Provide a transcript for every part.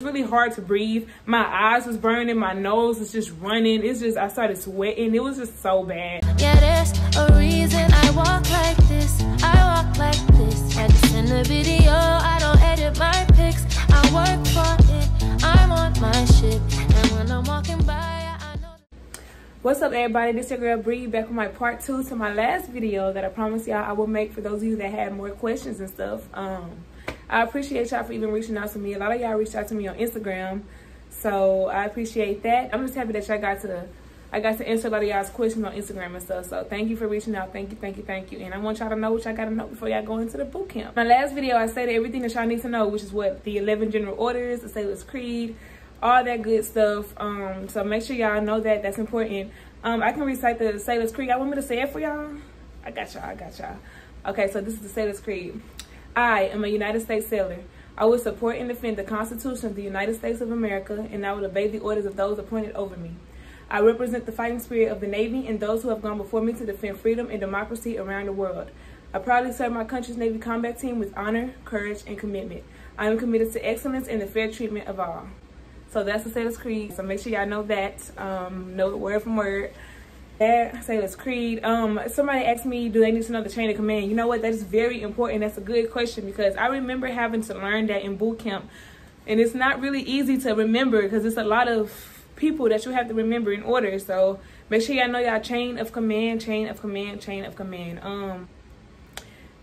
It's really hard to breathe. My eyes was burning, my nose was just running. It's just, I started sweating. It was just so bad. Yeah, there's a reason I walk like this. I walk like this. Had to send a video. I don't edit my pics. I work for it. I'm on my shit. And when I'm walking by, I know. What's up everybody, this your girl Bree back with my part two to my last video that I promised y'all I will make for those of you that had more questions and stuff. Um, I appreciate y'all for even reaching out to me. A lot of y'all reached out to me on Instagram, so I appreciate that. I'm just happy that y'all got to, I got to answer a lot of y'all's questions on Instagram and stuff. So thank you for reaching out. Thank you, thank you, thank you. And I want y'all to know what y'all got to know before y'all go into the boot camp. My last video, I said everything that y'all need to know, which is what the 11 general orders, the Sailor's Creed, all that good stuff. Um, so make sure y'all know that. That's important. Um, I can recite the Sailor's Creed. I want me to say it for y'all. I got y'all. I got y'all. Okay, so this is the Sailor's Creed. I am a United States sailor. I will support and defend the Constitution of the United States of America, and I will obey the orders of those appointed over me. I represent the fighting spirit of the Navy and those who have gone before me to defend freedom and democracy around the world. I proudly serve my country's Navy combat team with honor, courage, and commitment. I am committed to excellence and the fair treatment of all. So that's the Sailor's Creed. So make sure y'all know that. Um, know it word from word. That Sailor's Creed. Um, somebody asked me, do they need to know the chain of command? You know what? That is very important. That's a good question because I remember having to learn that in boot camp. And it's not really easy to remember because it's a lot of people that you have to remember in order. So make sure y'all know y'all chain of command, chain of command, chain of command. Um,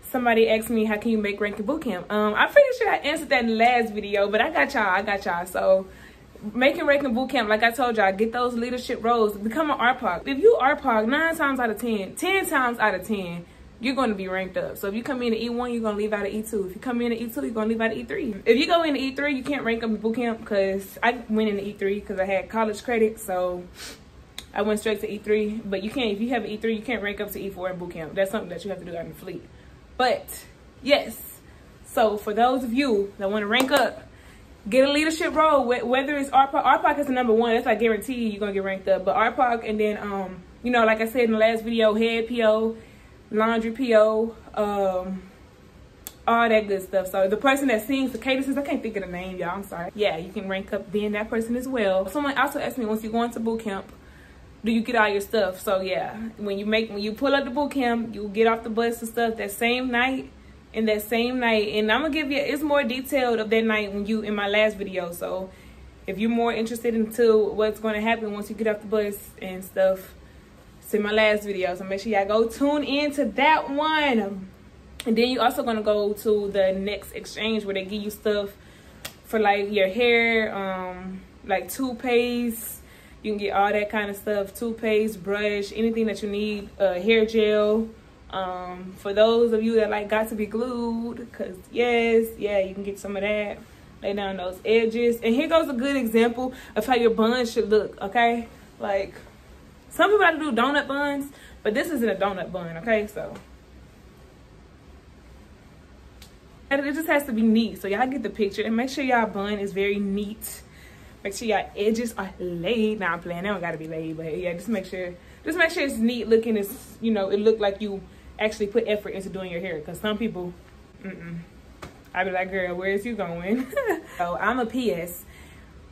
somebody asked me, how can you make rank in boot camp? Um, I'm pretty sure I answered that in the last video, but I got y'all, I got y'all. So making ranking boot camp, like I told y'all, get those leadership roles. Become an RPOC. If you RPOC, nine times out of 10, 10 times out of 10, you're going to be ranked up. So if you come in at E1, you're going to leave out at E2. If you come in at E2, you're going to leave out at E3. If you go into E3, you can't rank up in boot camp because I went into E3 because I had college credit. So I went straight to E3. But you can't, if you have an E3, you can't rank up to E4 in boot camp. That's something that you have to do out in the fleet. But yes, so for those of you that want to rank up, get a leadership role, whether it's RPOC. RPOC is the number one. That's like guarantee you're going to get ranked up. But RPOC and then, um, you know, like I said in the last video, head PO, laundry PO, um, all that good stuff. So the person that sings the cadences, I can't think of the name, y'all. I'm sorry. Yeah, you can rank up being that person as well. Someone also asked me, once you go into boot camp, do you get all your stuff? So yeah, when you make when you pull up the boot camp, you get off the bus and stuff that same night and that same night. And I'm gonna give you it's more detailed of that night when you in my last video. So if you're more interested into what's gonna happen once you get off the bus and stuff, in my last video. So make sure y'all go tune in to that one. And then you also gonna go to the next exchange where they give you stuff for like your hair, um, like toothpaste you can get all that kind of stuff, toothpaste, brush, anything that you need, uh, hair gel. Um, for those of you that like got to be glued, cause yes, yeah, you can get some of that. Lay down those edges. And here goes a good example of how your bun should look, okay? Like, some people like to do donut buns, but this isn't a donut bun, okay? So, and it just has to be neat. So y'all get the picture and make sure y'all bun is very neat Make sure y'all edges are laid. Now I'm playing. They don't gotta be laid, but yeah, just make sure just make sure it's neat looking. It's you know, it look like you actually put effort into doing your hair. Cause some people, mm -mm. I be like, girl, where is you going? so I'm a PS,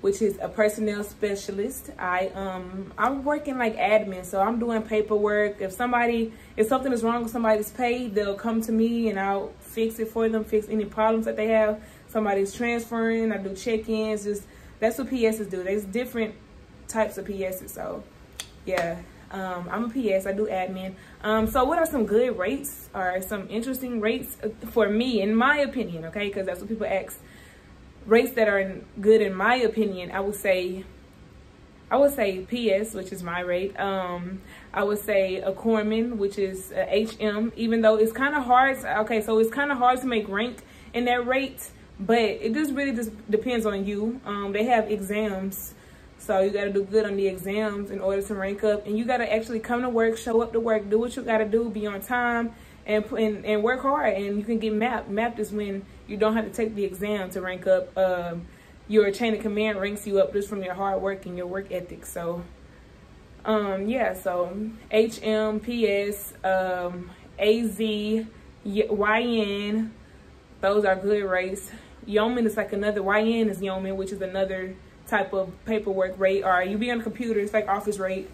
which is a personnel specialist. I um I'm working like admin, so I'm doing paperwork. If somebody if something is wrong with somebody's pay, they'll come to me and I'll fix it for them, fix any problems that they have. Somebody's transferring, I do check-ins, just that's what PSs do. There's different types of PSs. So yeah, um, I'm a PS. I do admin. Um, so what are some good rates or some interesting rates for me, in my opinion? Okay, because that's what people ask. Rates that are good in my opinion, I would say. I would say PS, which is my rate. Um, I would say a corpsman, which is HM, even though it's kind of hard. Okay, so it's kind of hard to make rank in that rate but it just really just depends on you um, they have exams so you got to do good on the exams in order to rank up. And you got to actually come to work show up to work do what you got to do be on time and, and and work hard. And you can get mapped. Mapped is when you don't have to take the exam to rank up. Um, your chain of command ranks you up just from your hard work and your work ethic. So um yeah so hmps um az yn those are good rates. Yeoman is like another YN is yeoman, which is another type of paperwork rate. Or you be on the computer, it's like office rate.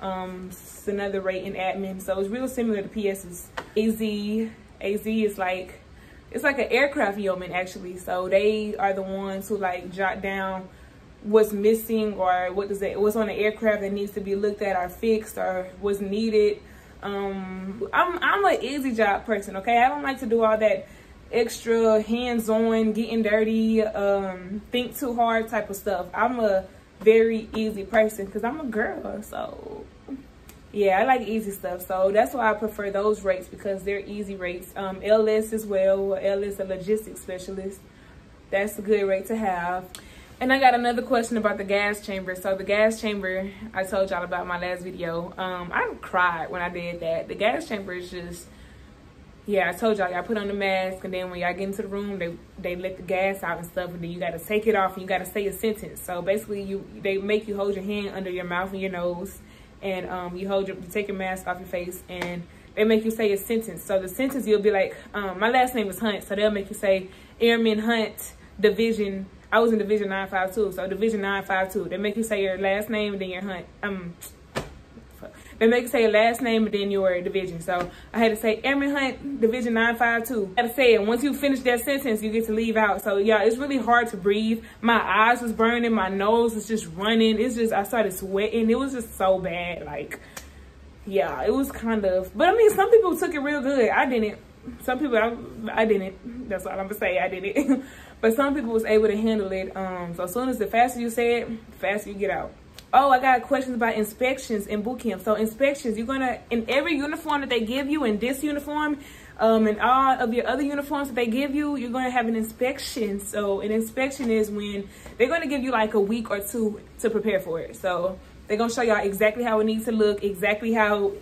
Um, it's another rate in admin. So it's real similar to PS's. AZ, AZ is like, it's like an aircraft yeoman actually. So they are the ones who like jot down what's missing or what does it, what's on the aircraft that needs to be looked at or fixed or what's needed. Um, I'm, I'm an easy job person, okay? I don't like to do all that extra hands-on, getting dirty, um, think too hard type of stuff. I'm a very easy person because I'm a girl. So yeah, I like easy stuff. So that's why I prefer those rates because they're easy rates. Um, LS as well. LS a logistics specialist. That's a good rate to have. And I got another question about the gas chamber. So the gas chamber, I told y'all about my last video. Um, I cried when I did that. The gas chamber is just yeah, I told y'all, y'all put on the mask, and then when y'all get into the room, they they let the gas out and stuff, and then you got to take it off, and you got to say a sentence. So basically, you they make you hold your hand under your mouth and your nose, and um, you hold your, you take your mask off your face, and they make you say a sentence. So the sentence, you'll be like, um, my last name is Hunt, so they'll make you say Airman Hunt Division. I was in Division 952, so Division 952. They make you say your last name and then your Hunt. Um, they make you say last name and then your division. So I had to say Airman Hunt Division 952. I had to say it. Once you finish that sentence, you get to leave out. So yeah, it's really hard to breathe. My eyes was burning. My nose was just running. It's just, I started sweating. It was just so bad. Like, yeah, it was kind of, but I mean, some people took it real good. I didn't. Some people, I, I didn't. That's all I'm gonna say. I didn't but some people was able to handle it. Um, so as soon as the faster you say it, the faster you get out. Oh, I got questions about inspections in boot camp. So inspections, you're gonna in every uniform that they give you, in this uniform, um, and all of your other uniforms that they give you, you're gonna have an inspection. So an inspection is when they're gonna give you like a week or two to prepare for it. So they're gonna show y'all exactly how it needs to look, exactly how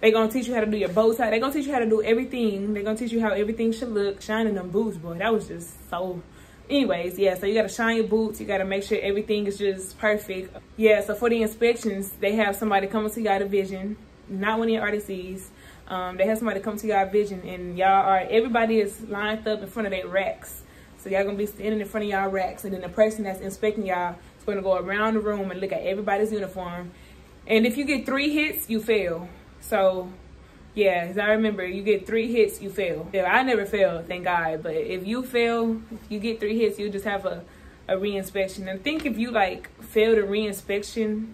they're gonna teach you how to do your bow tie. They're gonna teach you how to do everything. They're gonna teach you how everything should look. Shining them boots, boy, that was just so anyways yeah so you got to shine your boots. You got to make sure everything is just perfect. Yeah so for the inspections they have somebody coming to y'all division not one of your RDCs um, they have somebody come to y'all vision and y'all are everybody is lined up in front of their racks. So y'all gonna be standing in front of y'all racks and then the person that's inspecting y'all is gonna go around the room and look at everybody's uniform. And if you get three hits you fail. So yeah, as I remember, you get three hits, you fail. Yeah, I never fail, thank God. But if you fail, if you get three hits, you just have a, a reinspection. And think if you like fail the reinspection,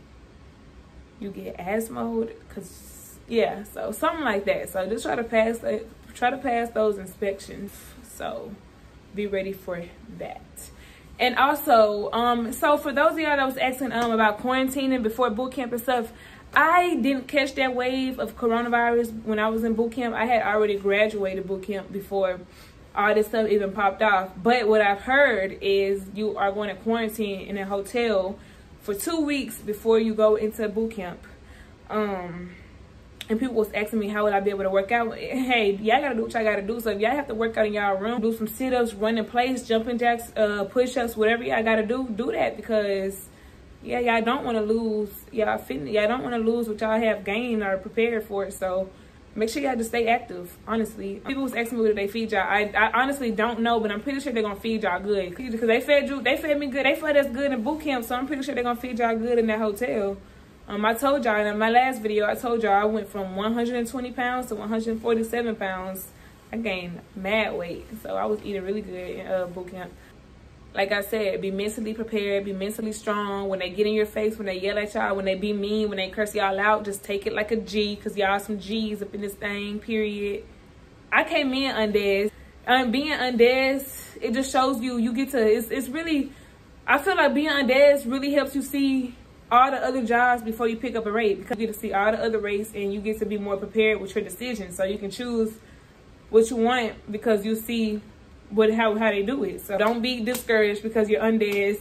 you get AS mode. Cause yeah, so something like that. So just try to pass try to pass those inspections. So be ready for that. And also, um, so for those of y'all that was asking um about quarantining before boot camp and stuff, I didn't catch that wave of coronavirus when I was in boot camp. I had already graduated boot camp before all this stuff even popped off. But what I've heard is you are going to quarantine in a hotel for two weeks before you go into boot camp. Um, and people was asking me how would I be able to work out. Hey, y'all gotta do what y'all gotta do. So if y'all have to work out in y'all room, do some sit-ups, running in place, jumping jacks, uh, push-ups, whatever y'all gotta do, do that because yeah, y'all don't want to lose y'all fitness. Y'all don't want to lose what y'all have gained or prepared for it. So make sure y'all just stay active. Honestly, people was asking me whether they feed y'all. I, I honestly don't know, but I'm pretty sure they're gonna feed y'all good because they fed you. They fed me good. They fed us good in boot camp, so I'm pretty sure they're gonna feed y'all good in that hotel. Um, I told y'all in my last video, I told y'all I went from 120 pounds to 147 pounds. I gained mad weight, so I was eating really good in uh, boot camp like I said, be mentally prepared, be mentally strong. When they get in your face, when they yell at y'all, when they be mean, when they curse y'all out, just take it like a G, because y'all some G's up in this thing, period. I came in Undes. Um, being Undes, it just shows you, you get to, it's, it's really, I feel like being Undes really helps you see all the other jobs before you pick up a rate, because you get to see all the other rates and you get to be more prepared with your decisions. So you can choose what you want because you see what how how they do it. So don't be discouraged because you're undes.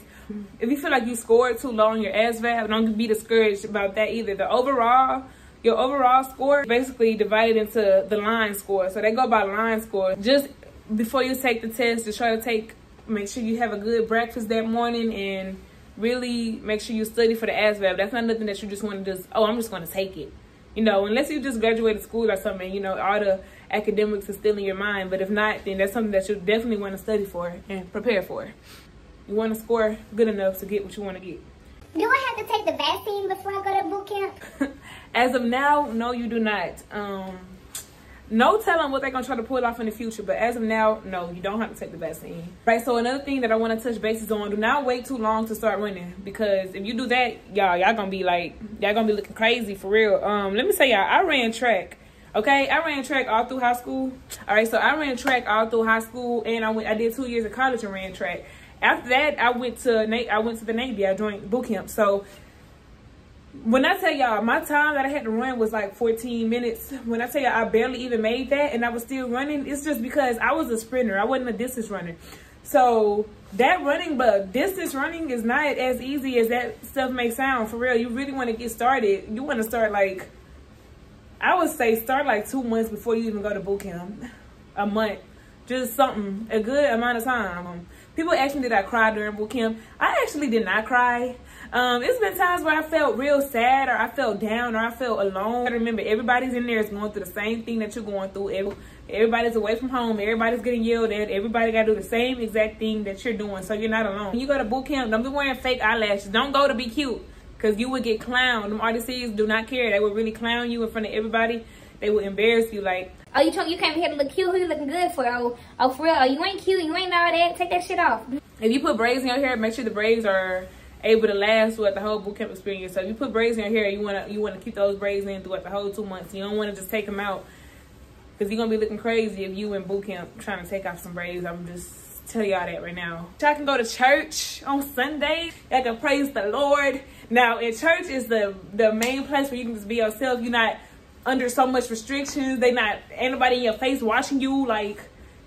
If you feel like you scored too low on your ASVAB, don't be discouraged about that either. The overall, your overall score basically divided into the line score. So they go by line score. Just before you take the test, just try to take, make sure you have a good breakfast that morning and really make sure you study for the ASVAB. That's not nothing that you just want to just, oh, I'm just going to take it. You know, unless you just graduated school or something, you know, all the academics is still in your mind. But if not, then that's something that you definitely want to study for and prepare for. You want to score good enough to get what you want to get. Do I have to take the vaccine before I go to boot camp? As of now, no, you do not. Um, no telling what they're gonna try to pull off in the future, but as of now, no, you don't have to take the vaccine. Right, so another thing that I wanna touch bases on, do not wait too long to start running because if you do that, y'all, y'all gonna be like, y'all gonna be looking crazy for real. Um, let me say y'all, I ran track. Okay, I ran track all through high school. All right, so I ran track all through high school, and I went. I did two years of college and ran track. After that, I went to Nate. I went to the Navy. I joined boot camp. So when I tell y'all, my time that I had to run was like 14 minutes. When I tell y'all, I barely even made that and I was still running, it's just because I was a sprinter. I wasn't a distance runner. So that running, but distance running is not as easy as that stuff may sound. For real, you really want to get started. You want to start like, I would say start like two months before you even go to boot camp. A month. Just something, a good amount of time. People ask me, did I cry during boot camp? I actually did not cry. Um, it's been times where I felt real sad or I felt down or I felt alone. I remember everybody's in there is going through the same thing that you're going through. Everybody's away from home. Everybody's getting yelled at. Everybody got to do the same exact thing that you're doing. So you're not alone. When you go to boot camp, don't be wearing fake eyelashes. Don't go to be cute because you would get clowned. Them RDCs do not care. They would really clown you in front of everybody. They would embarrass you like, Oh, you told you came here to look cute. Who you looking good for? Oh, oh, for real. Oh, you ain't cute. You ain't all that. Take that shit off. If you put braids in your hair, make sure the braids are able to last throughout the whole boot camp experience. So if you put braids in your hair, you wanna you wanna keep those braids in throughout the whole two months. You don't want to just take them out because you're gonna be looking crazy if you in boot camp trying to take off some braids. I'm just tell y'all that right now. Y'all can go to church on Sunday. Y'all can praise the Lord. Now, in church is the the main place where you can just be yourself. You're not under so much restrictions. They not anybody in your face watching you. Like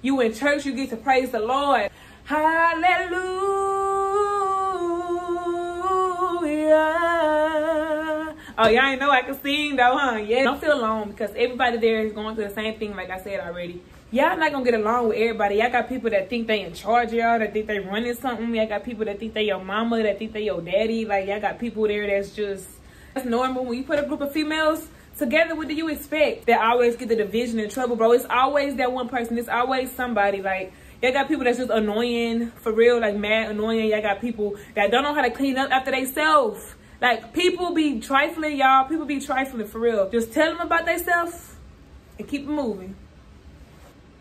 you in church, you get to praise the Lord. Hallelujah. Oh, y'all ain't know I can sing though, huh? Yeah. Don't feel alone because everybody there is going through the same thing, like I said already. Y'all not gonna get along with everybody. Y'all got people that think they in charge y'all, that think they running something. Y'all got people that think they your mama, that think they your daddy. Like y'all got people there that's just that's normal. When you put a group of females together, what do you expect? They always get the division and trouble, bro. It's always that one person. It's always somebody. Like, y'all got people that's just annoying, for real, like mad annoying. Y'all got people that don't know how to clean up after themselves. Like, people be trifling, y'all. People be trifling, for real. Just tell them about themselves and keep moving.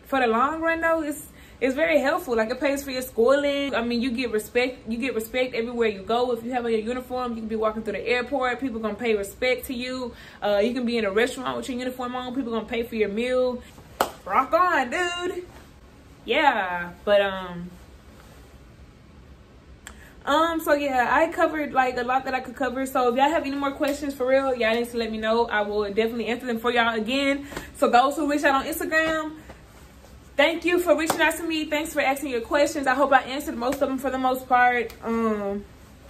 For the long run, though, it's it's very helpful. Like it pays for your schooling. I mean, you get respect. You get respect everywhere you go. If you have a uniform, you can be walking through the airport. People gonna pay respect to you. Uh, you can be in a restaurant with your uniform on. People gonna pay for your meal. Rock on, dude. Yeah, but um. Um, so yeah, I covered like a lot that I could cover. So if y'all have any more questions for real, y'all need to let me know. I will definitely answer them for y'all again. So those who reach out on Instagram, thank you for reaching out to me. Thanks for asking your questions. I hope I answered most of them for the most part. Um,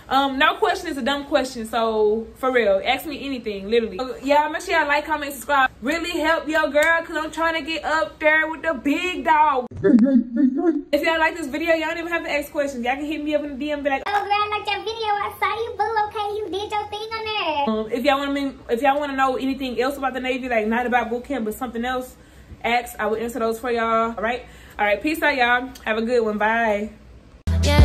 um, no question is a dumb question. So for real, ask me anything, literally. Yeah, make sure y'all like, comment, subscribe. Really help your girl, cause I'm trying to get up there with the big dog. if y'all like this video, y'all don't even have to ask questions. Y'all can hit me up in the DM, be like, Oh, girl, I like that video. I saw you, boo. Okay, you did your thing on there. Um, if y'all want to, if y'all want to know anything else about the Navy, like not about boot camp, but something else ask. I will answer those for y'all. All right. All right. Peace out, y'all. Have a good one. Bye. Yeah,